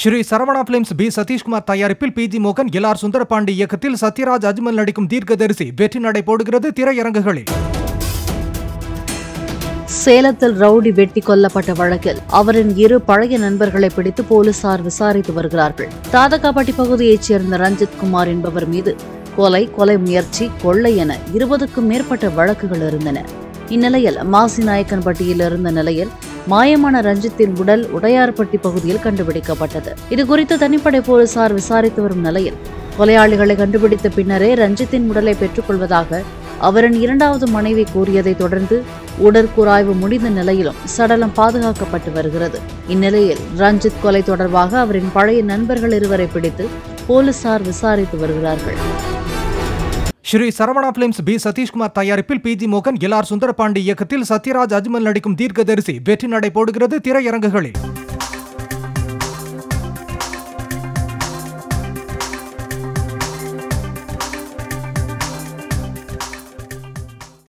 Sri Saravana films P Sathishkumar தயாரிப்பில் P G மோகன் L R Sundarapandi இயக்கத்தில் சத்யராஜ் அஜ்மல் நடிக்கும் தீர்க்கதரிசி வெற்றி நடை போடுகிறது திரையரங்குகளில். சேலத்தில் ரவுடி வெட்டி கொல்லப்பட்ட வழக்கில் அவரின் இரு பழைய நண்பர்களை பிடித்து போலீசார் விசாரித்து வருகிறார்கள். தாதகாப்பட்டி பகுதியைச் சேர்ந்த ரஞ்சித் குமார் என்பவர் மீது கொலை கொலை முயற்சி கொள்ளை என இருபதுக்கும் மேற்பட்ட வழக்குகள் இருந்தன. இந்நிலையில் மாசி நாயக்கன்பட்டியில் இருந்த நிலையில் மாயமான ரஞ்சித்தின் உடல் உடையார்பட்டி பகுதியில் கண்டுபிடிக்கப்பட்டது. இதுகுறித்து தனிப்படை போலீசார் விசாரித்து வரும் நிலையில் கொலையாளிகளை கண்டுபிடித்த பின்னரே ரஞ்சித்தின் உடலை பெற்றுக்கொள்வதாக அவரின் இரண்டாவது மனைவி கூறியதை தொடர்ந்து உடற்கூராய்வு முடிந்த நிலையிலும் சடலம் பாதுகாக்கப்பட்டு வருகிறது. இந்நிலையில் ரஞ்சித் கொலை தொடர்பாக அவரின் பழைய நண்பர்கள் இருவரை பிடித்து போலீசார் விசாரித்து வருகிறார்கள். ஸ்ரீ சரவணா பிலிம்ஸ் பி சதீஷ்குமார் தயாரிப்பில் பி ஜி மோகன் எல் ஆர் சுந்தரபாண்டி இயக்கத்தில் சத்யராஜ் அஜ்மல் நடிக்கும் தீர்க்கதரிசி வெற்றி நடை போடுகிறது திரையரங்குகளில்.